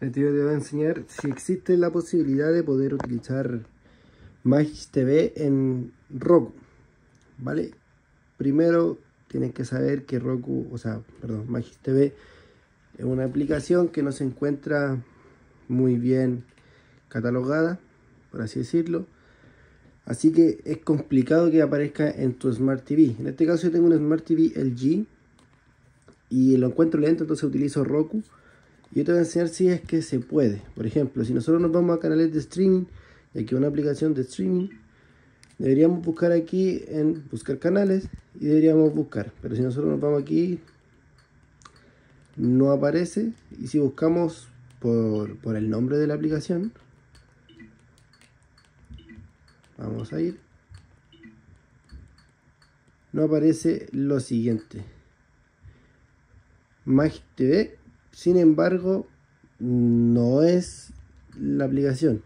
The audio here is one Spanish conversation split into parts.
Este video te voy a enseñar si existe la posibilidad de poder utilizar Magix TV en Roku. ¿Vale? Primero tienes que saber que Roku, o sea, perdón, TV es una aplicación que no se encuentra muy bien catalogada, por así decirlo. Así que es complicado que aparezca en tu Smart TV. En este caso yo tengo un Smart TV LG y lo encuentro lento, entonces utilizo Roku. Yo te voy a enseñar si es que se puede. Por ejemplo, si nosotros nos vamos a canales de streaming, y aquí una aplicación de streaming, deberíamos buscar aquí en buscar canales y deberíamos buscar. Pero si nosotros nos vamos aquí, no aparece. Y si buscamos por, por el nombre de la aplicación, vamos a ir, no aparece lo siguiente. Magic TV, sin embargo, no es la aplicación.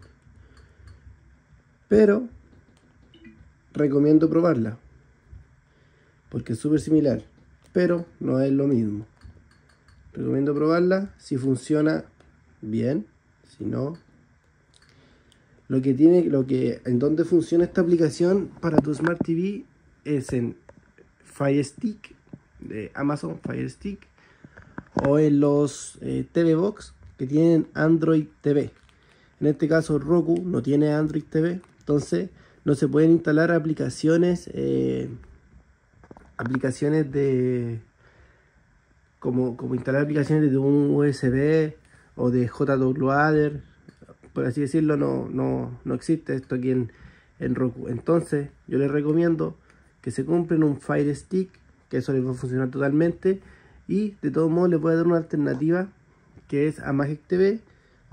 Pero recomiendo probarla. Porque es súper similar. Pero no es lo mismo. Recomiendo probarla si funciona bien. Si no, lo que tiene, lo que, en donde funciona esta aplicación para tu Smart TV es en Fire Stick de Amazon Fire Stick o en los eh, TV Box que tienen Android TV. En este caso Roku no tiene Android TV, entonces no se pueden instalar aplicaciones eh, aplicaciones de como, como instalar aplicaciones de un USB o de JWAder, por así decirlo, no, no, no existe esto aquí en, en Roku. Entonces yo les recomiendo que se compren un Fire Stick, que eso les va a funcionar totalmente y de todos modos les voy a dar una alternativa que es a Magic TV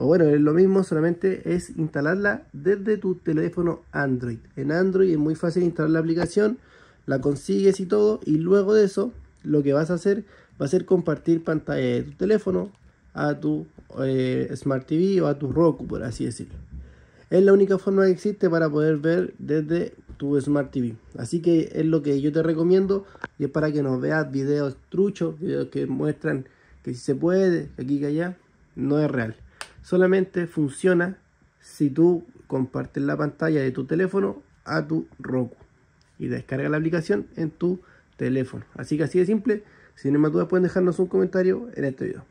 o bueno, es lo mismo, solamente es instalarla desde tu teléfono Android. En Android es muy fácil instalar la aplicación, la consigues y todo, y luego de eso, lo que vas a hacer va a ser compartir pantalla de tu teléfono a tu eh, Smart TV o a tu Roku, por así decirlo. Es la única forma que existe para poder ver desde tu Smart TV. Así que es lo que yo te recomiendo y es para que nos veas videos truchos, videos que muestran que si se puede, aquí que allá, no es real. Solamente funciona si tú compartes la pantalla de tu teléfono a tu Roku y descargas la aplicación en tu teléfono. Así que así de simple. Si tienen más dudas pueden dejarnos un comentario en este video.